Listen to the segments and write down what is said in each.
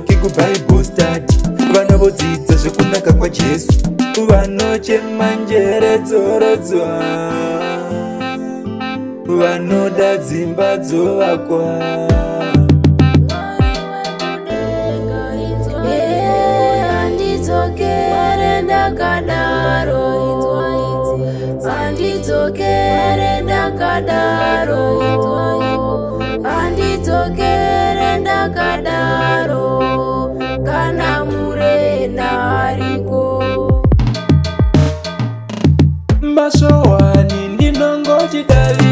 vake kubhaibhostad vanovodzidza zvekunaka kwajesu vanochema njere dzorodzwa vanoda dzimba dzovakwa ndakadaro handidzokere ndakadaro mbasowani ndinongotidali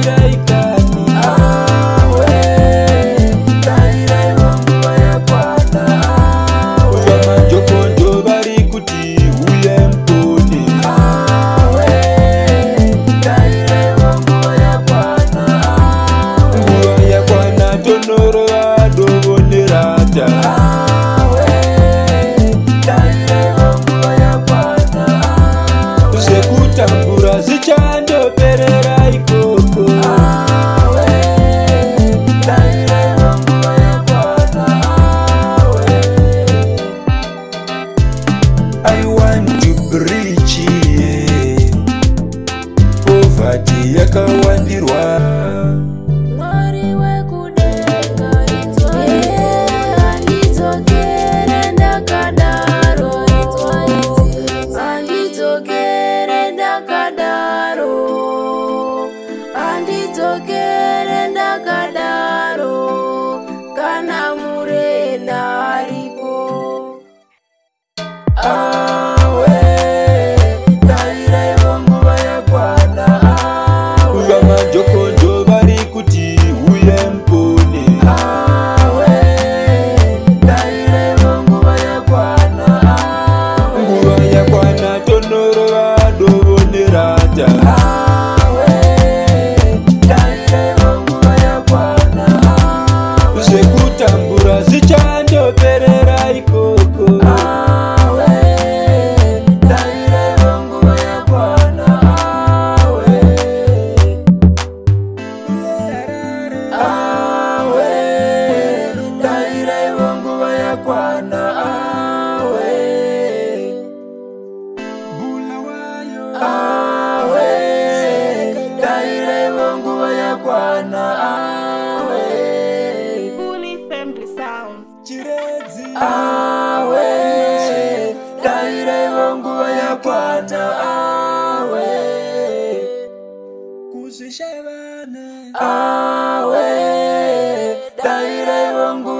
yakawandirwa awe dai rai wangu